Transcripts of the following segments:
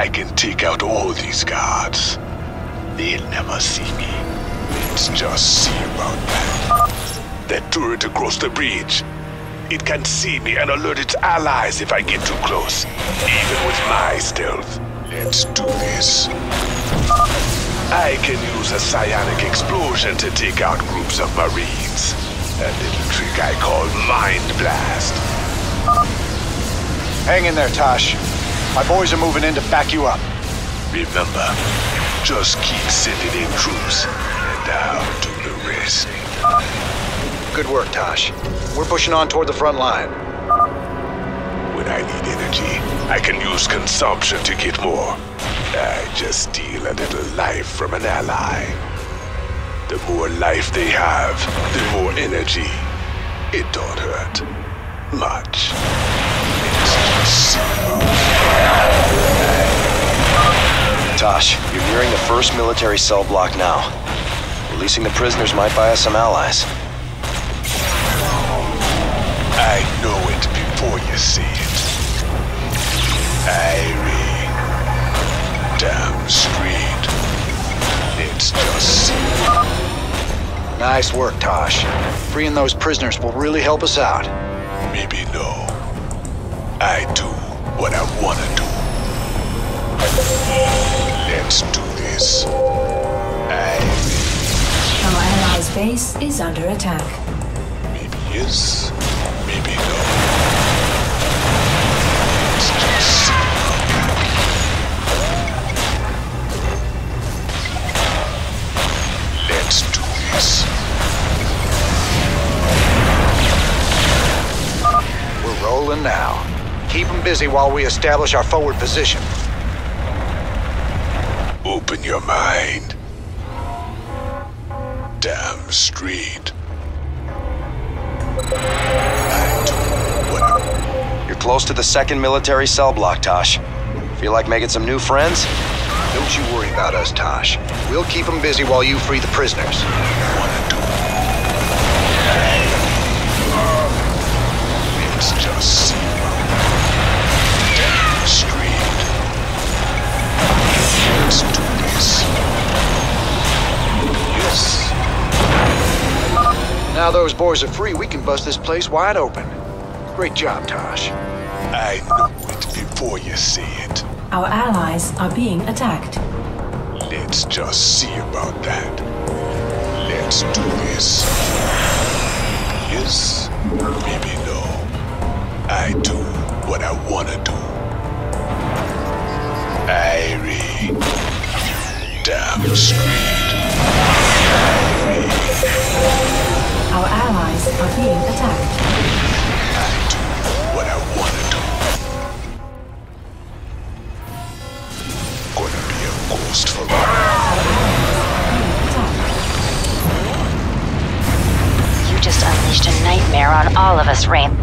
I can take out all these guards. They'll never see me. Let's just see about that. That turret across the bridge. It can see me and alert its allies if I get too close. Even with my stealth. Let's do this. I can use a psionic explosion to take out groups of marines. A little trick I call Mind Blast. Hang in there, Tosh. My boys are moving in to back you up. Remember, just keep sending in troops, and I'll do the rest. Good work, Tosh. We're pushing on toward the front line. When I need energy, I can use consumption to get more. I just steal a little life from an ally. The more life they have, the more energy. It don't hurt. Much. It's just simple. Tosh, you're nearing the first military cell block now. Releasing the prisoners might buy us some allies. I know it before you see it. Irie. Damn street. It's just. Nice work, Tosh. Freeing those prisoners will really help us out. Maybe no. I do what I wanna do. Let's do this. Irie. Our allies' base is under attack. Maybe yes, maybe no. Keep them busy while we establish our forward position. Open your mind. Damn street. I do what You're close to the second military cell block, Tosh. Feel like making some new friends? Don't you worry about us, Tosh. We'll keep them busy while you free the prisoners. Let's do this. Yes. Now those boys are free, we can bust this place wide open. Great job, Tosh. I know it before you see it. Our allies are being attacked. Let's just see about that. Let's do this. Yes, maybe no. I do what I wanna do. Irie. Damn street. Irie. Our allies are being attacked. I do what I wanna do. Gonna be a ghost for Being attacked. You just unleashed a nightmare on all of us, Rain.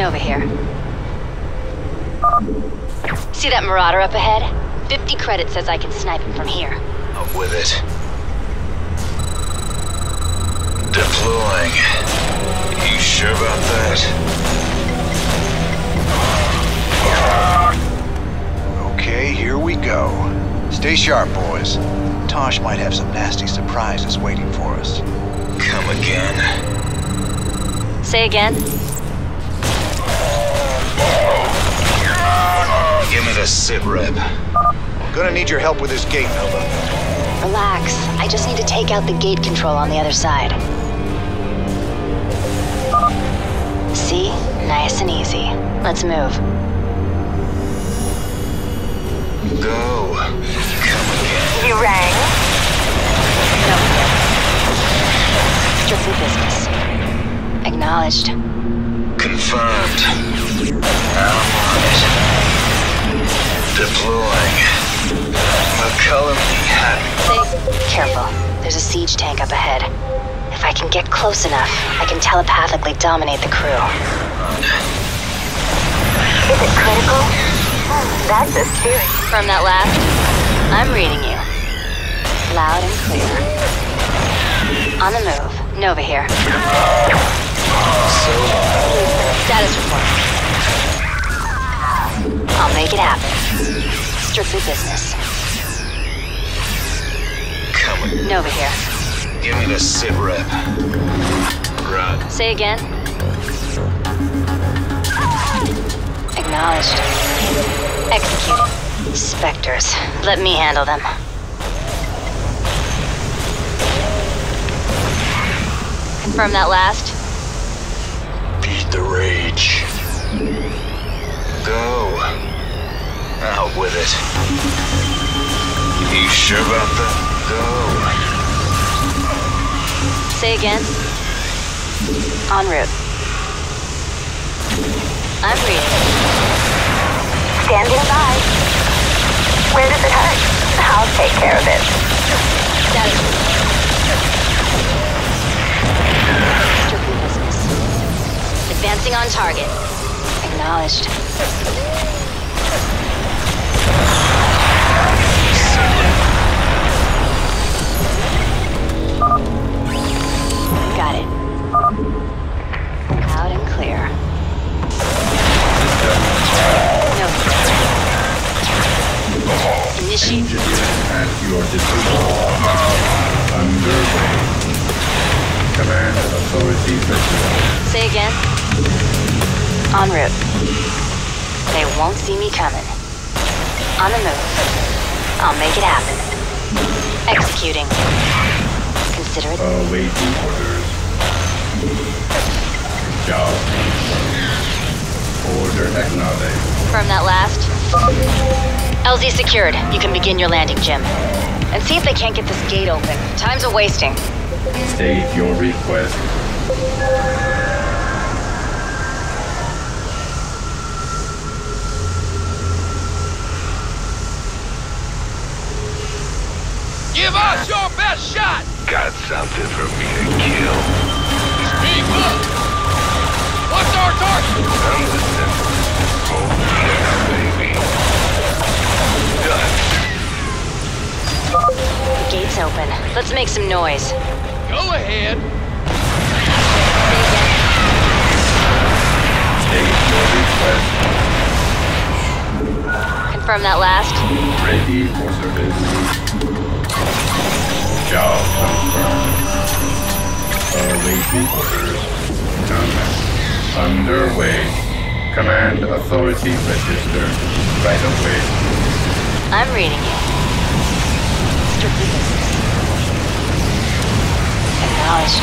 Nova here. See that Marauder up ahead? 50 credits says I can snipe him from here. Up with it. Deploying. You sure about that? Okay, here we go. Stay sharp, boys. Tosh might have some nasty surprises waiting for us. Come again. Say again? Give me the sit rep. Gonna need your help with this gate, Nova. Relax. I just need to take out the gate control on the other side. See? Nice and easy. Let's move. Go. You rang? No. Strictly business. Acknowledged. Confirmed. It. Deploying. McCullum happy. Careful. There's a siege tank up ahead. If I can get close enough, I can telepathically dominate the crew. Is it critical? That's a spirit. From that last, I'm reading you. Loud and clear. On the move. Nova here. So Status report. I'll make it happen. Strictly business. come again. Nova here. Give me the sit rep. Right. Say again. Acknowledged. Executed. Spectres. Let me handle them. Confirm that last. Beat the rage. Go. Out with it. You sure about that? Go. Say again. En route. I'm reading. Standing by. Where does it hurt? I'll take care of it. Status. Strictly. Advancing on target. Acknowledged. Got it. Loud and clear. No. Initiate. at your disposal. Underway. Command authority visual. Say again. En route. They won't see me coming. On the move. I'll make it happen. Executing. Consider it. Uh, Awaiting orders. Job. Order acknowledged. From that last. LZ secured. You can begin your landing, Jim. And see if they can't get this gate open. Time's a wasting. State your request. Give us your best shot! Got something for me to kill. Speak up! Make some noise. Go ahead. Say again. State your request. Confirm that last. Ready for service. Job confirmed. Awaiting orders. Command. Underway. Command authority register. Right away. I'm reading you. Strictly business. Acknowledged.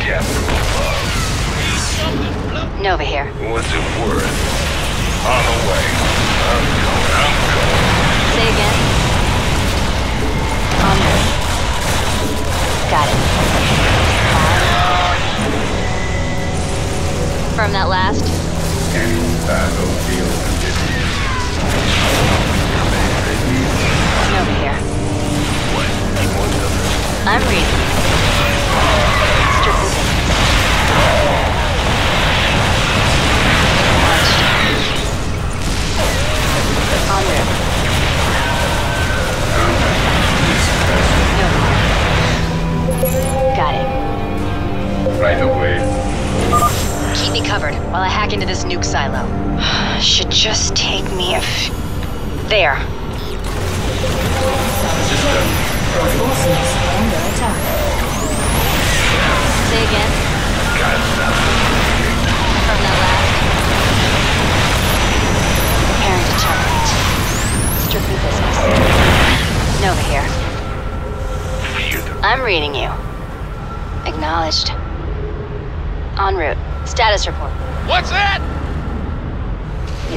Captain Love. Nova here. What's it worth? On the way. I'm going, I'm going. Say again. En route. Got it. Confirm that last. Scanning battlefield conditions. Ready. Nova here. What? You want something? I'm reading. No. Got it. Right away. Keep me covered while I hack into this nuke silo. Should just take me a f There. Say again? I'm reading you. Acknowledged. En route. Status report. What's that?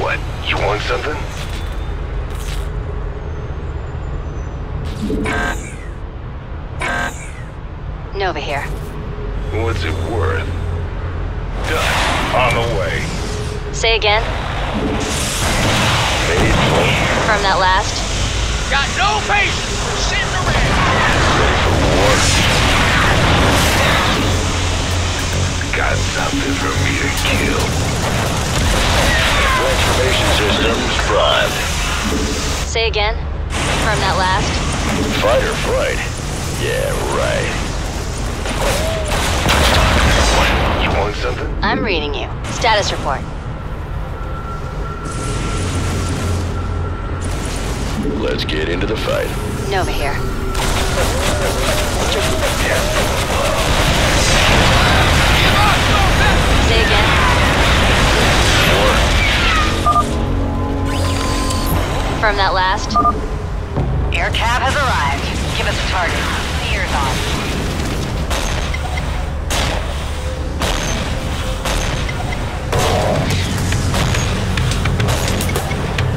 What? You want something? Nova here. What's it worth? Done. On the way. Say again. Paid. From that last. Got no patience Got something for me to kill. Transformation systems primed. Say again. From that last. Fight or flight? Yeah, right. What? You want something? I'm reading you. Status report. Let's get into the fight. Nova here. Say again. From that last. Air cab has arrived. Give us a target. Ears on.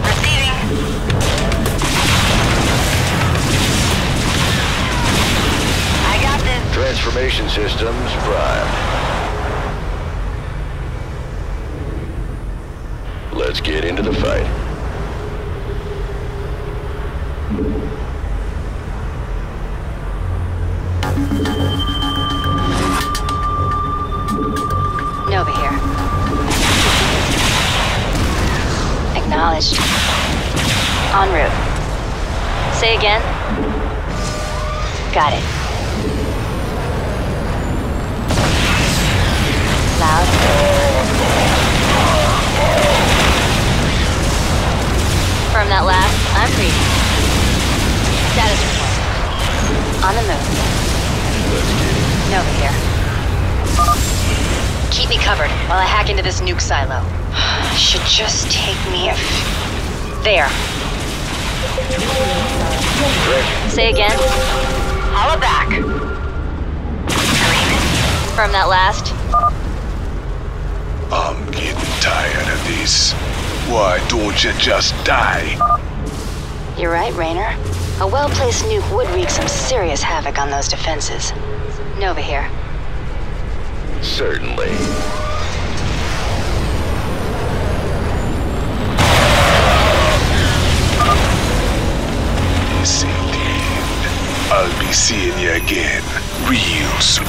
Receiving. I got this. Transformation systems primed. Let's get into the fight. Nova here. Acknowledged. En route. Say again. Got it. Loud. From that last, I'm reading. Status report. On the move. Nova here. Keep me covered while I hack into this nuke silo. Should just take me a There. Say again. Holla back. From that last. I'm getting tired of this. Why don't you just die? You're right, Raynor. A well-placed nuke would wreak some serious havoc on those defenses. Nova here. Certainly. The end. I'll be seeing you again real soon.